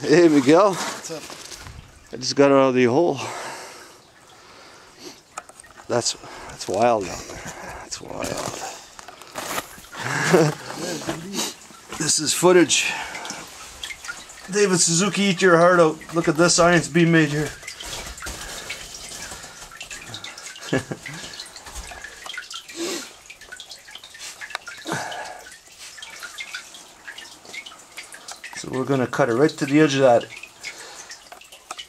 Hey Miguel, What's up? I just got out of the hole. That's that's wild out there. That's wild. this is footage. David Suzuki, eat your heart out. Look at this science being made here. So we're gonna cut it right to the edge of that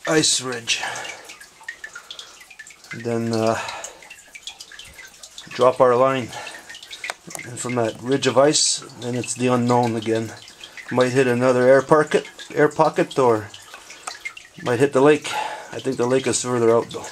ice ridge. And then uh, drop our line. And from that ridge of ice, then it's the unknown again. Might hit another air pocket, air pocket, or might hit the lake. I think the lake is further out though.